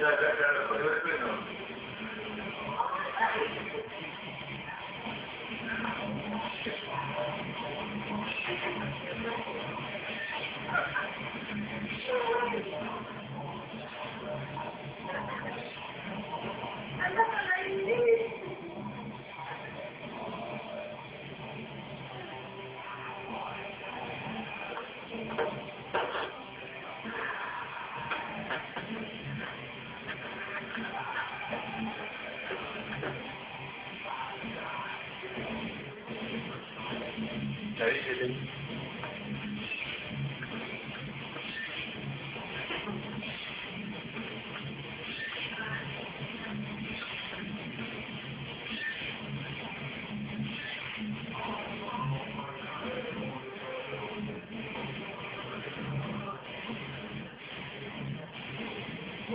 じゃあ。Tercih edelim.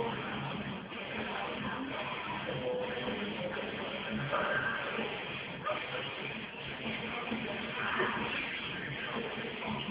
Thank you.